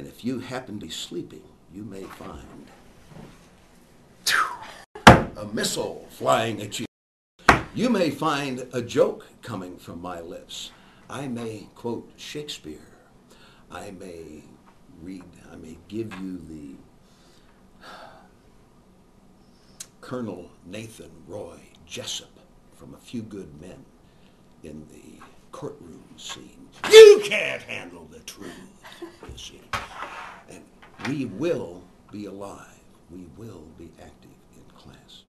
And if you happen to be sleeping, you may find a missile flying at you. You may find a joke coming from my lips. I may quote Shakespeare. I may read, I may give you the Colonel Nathan Roy Jessup from A Few Good Men in the courtroom scene. You can't handle the truth, you see. And we will be alive. We will be active in class.